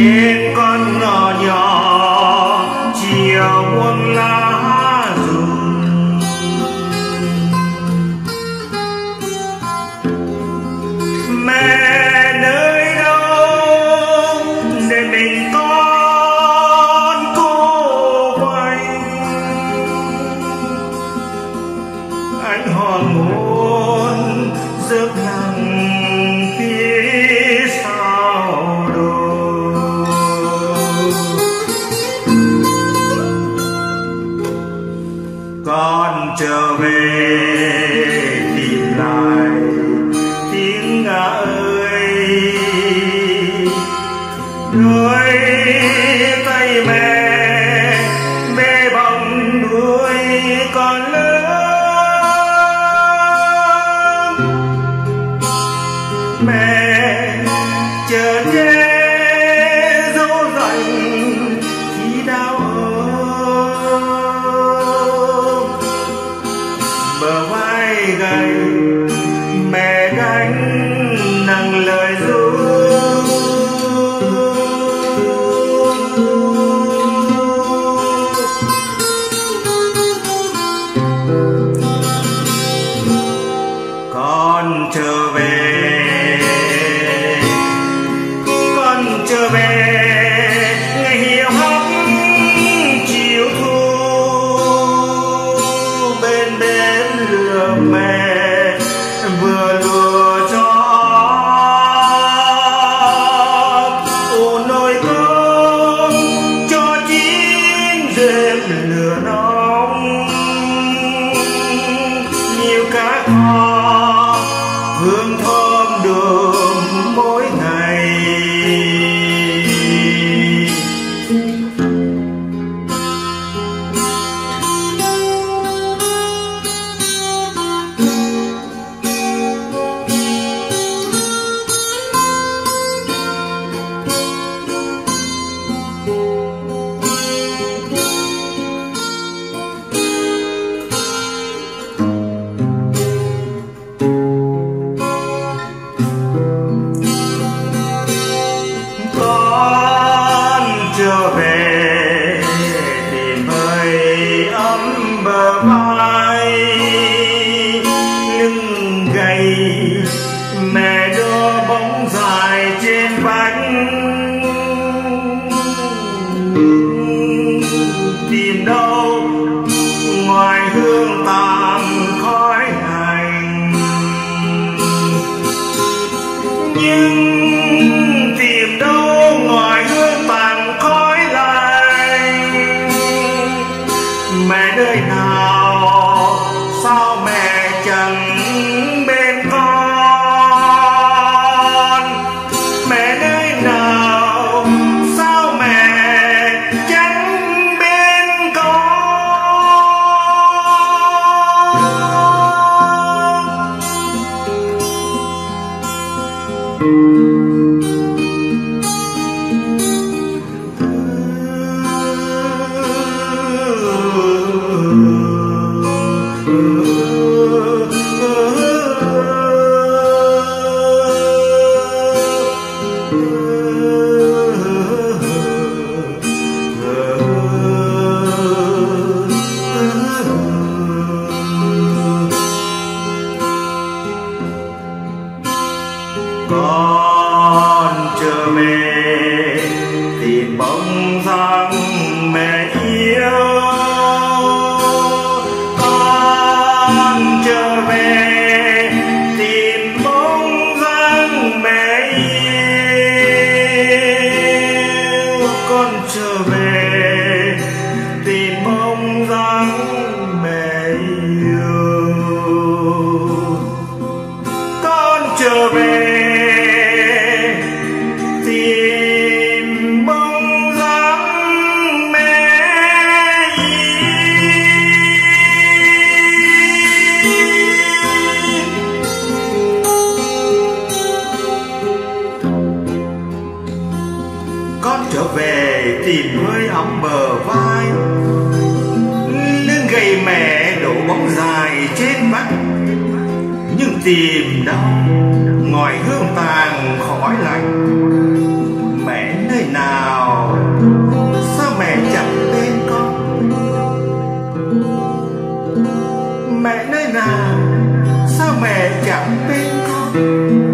trên con ngò nhỏ chiều buông lao nhưng Tìm đâu. Ngoài hương tàn khói lạnh mẹ nơi nào? Sao mẹ chẳng bên con? Mẹ nơi nào? Sao mẹ chẳng bên con?